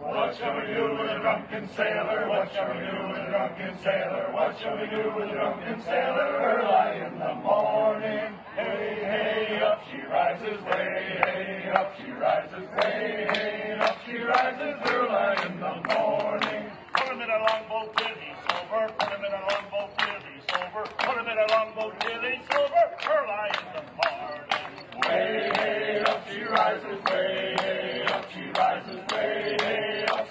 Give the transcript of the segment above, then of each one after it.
What shall we do with a drunken sailor? What shall we do with a drunken sailor? What shall we do with a drunken sailor? Early in the morning, hey, hey, up she rises, way, hey, up she rises, way, hey, up she rises early in the morning. Put him in a longboat till he's sober. Put him in a longboat till he's sober. Put him in a longboat till he's sober. Early in the morning. Way, hey, up she rises, way, hey, up she rises, way,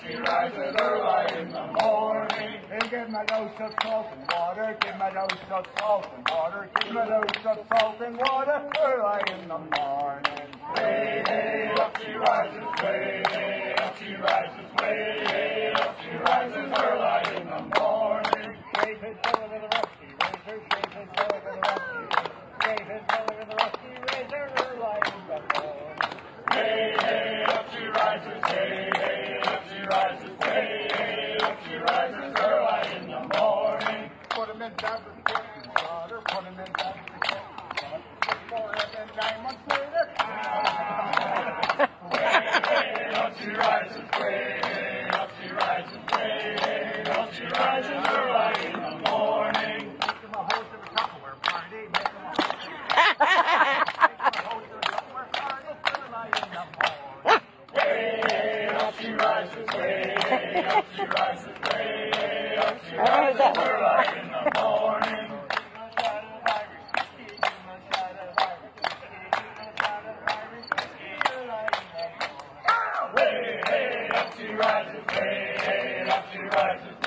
she rises early in the morning. Hey, give a dose of salt and water. Give a dose of salt and water. Give a dose of salt and water early in the morning. Way, hey, up she rises, way, hey, up she rises, way, hey, rises, up she rises early in the morning. Put him in bed with kitchen water. Put him in with kitchen water. For him and nine months later. Up she rises, way, up she rises, way, up she rises early in the morning. Make him a host of a Tupperware party. Make him a host of a host of a Tupperware party early in the morning. Way, hey, she rises, way, hey, hey, up she rises. Hey, hey, up she rises,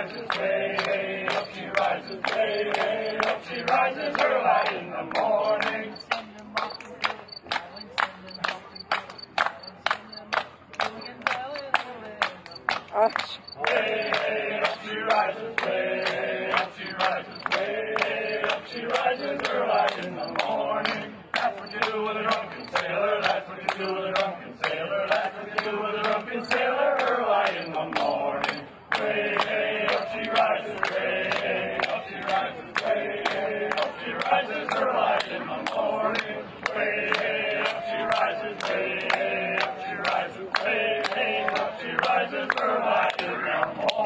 rises, way, hey, up she rises, way, hey, up she rises early in the morning. Hey, up she rises, way, hey, up she rises, way, hey, up she rises in the morning. That's what you do with a drunken sailor. That's what you do Thank you.